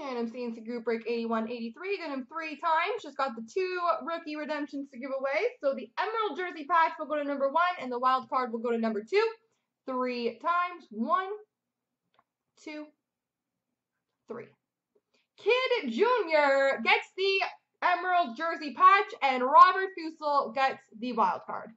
and I'm the Group Break 81, 83, Got him three times. Just got the two rookie redemptions to give away. So the Emerald Jersey patch will go to number one, and the wild card will go to number two. Three times. One, two, three. Kid Jr. gets the Emerald Jersey patch, and Robert Fusel gets the wild card.